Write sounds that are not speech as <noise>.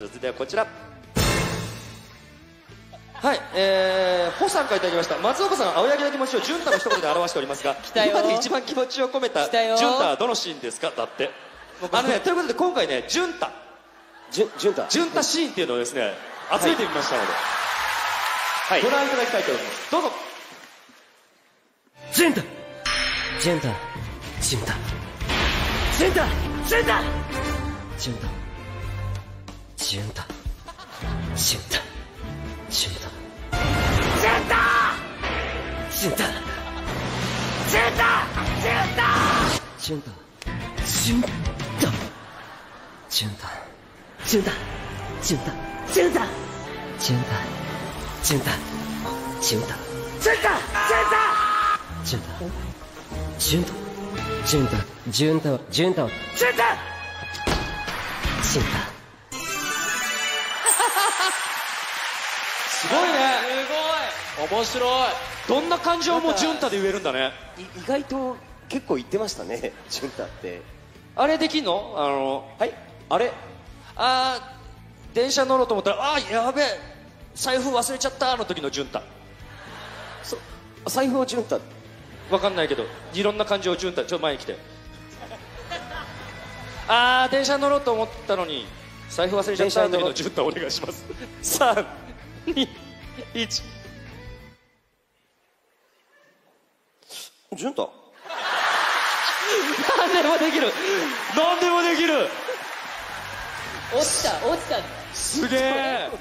続いてはこちら。はい、えー、ホさんからいただきました。松岡さん青柳の気持ちを潤太の一言で表しておりますが <laughs> たよ。今まで一番気持ちを込めた潤太はどのシーンですか？だって。あのねということで今回ね潤太。じゅ、じゅんた。潤太シーンっていうのをですね集めてみましたので、はい。ご覧いただきたいと思います。どうぞ。じゅんたじゅんたじゅんたじゅんたじゅんたじゅんたじゅんたじゅんたじゅんたじゅんたじゅんたじゅんたじゅんたじゅんたじゅんたじゅんたすごいね。すごい。面白い。どんな感情も潤太で言えるんだね。意外と結構言ってましたね <laughs> 潤太って。あれできんの？あのはい。あれ？ああ電車乗ろうと思ったらああやべえ財布忘れちゃったの時の潤太。そ財布を潤太。わかんないけどいろんな感情を潤太ちょっと前に来て。ああ電車乗ろうと思ったのに財布忘れちゃったの時の潤太お願いします。さあ1潤太。何でもできる。何でもできる。落ちた落ちた。すげえ。<laughs>